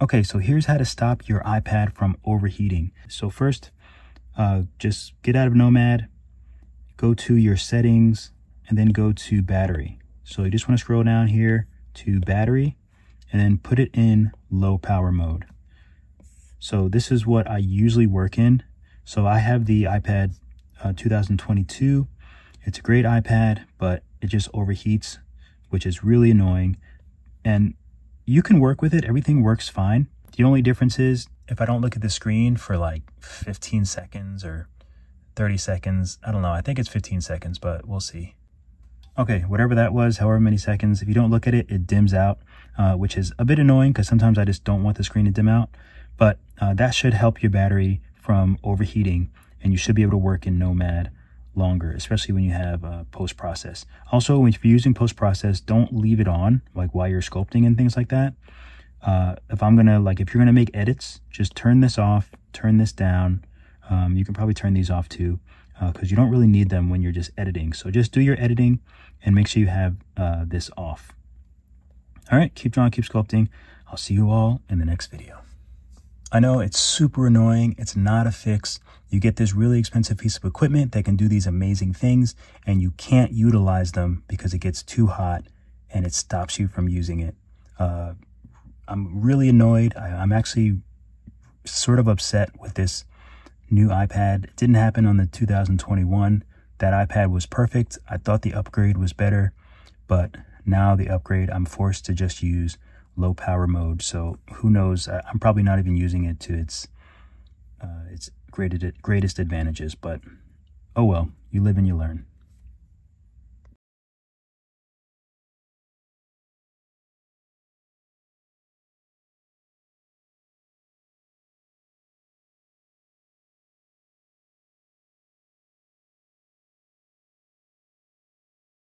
Okay, so here's how to stop your iPad from overheating. So first, uh, just get out of Nomad, go to your settings, and then go to battery. So you just want to scroll down here to battery and then put it in low power mode. So this is what I usually work in. So I have the iPad uh, 2022. It's a great iPad, but it just overheats, which is really annoying. And you can work with it. Everything works fine. The only difference is if I don't look at the screen for like 15 seconds or 30 seconds, I don't know. I think it's 15 seconds, but we'll see. Okay, whatever that was, however many seconds, if you don't look at it, it dims out, uh, which is a bit annoying because sometimes I just don't want the screen to dim out. But uh, that should help your battery from overheating and you should be able to work in Nomad longer, especially when you have uh, post-process. Also, if you're using post-process, don't leave it on like while you're sculpting and things like that. Uh, if I'm gonna like, if you're gonna make edits, just turn this off, turn this down. Um, you can probably turn these off too, because uh, you don't really need them when you're just editing. So just do your editing and make sure you have uh, this off. All right, keep drawing, keep sculpting. I'll see you all in the next video. I know it's super annoying. It's not a fix. You get this really expensive piece of equipment that can do these amazing things and you can't utilize them because it gets too hot and it stops you from using it. Uh, I'm really annoyed. I, I'm actually sort of upset with this new iPad. It didn't happen on the 2021. That iPad was perfect. I thought the upgrade was better, but now the upgrade, I'm forced to just use low power mode. So who knows? I, am probably not even using it to its uh, its greatest greatest advantages. But oh well, you live and you learn.